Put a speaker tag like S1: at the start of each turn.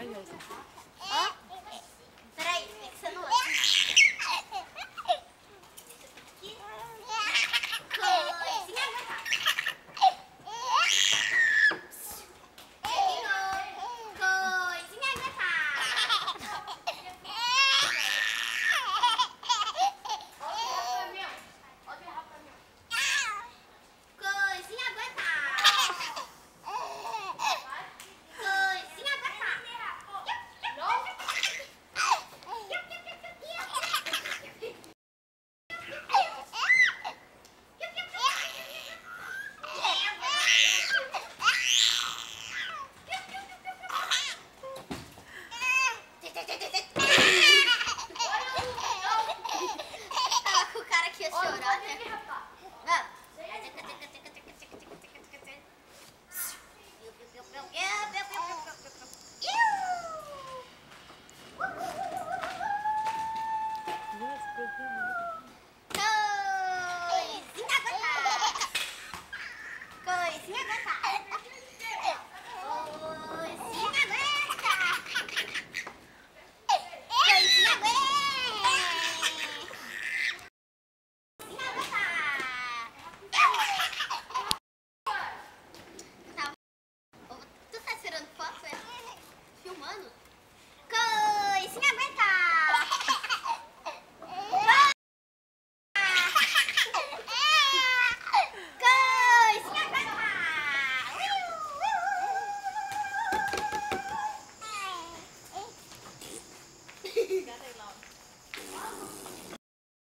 S1: 哎 니, 여.
S2: 那你。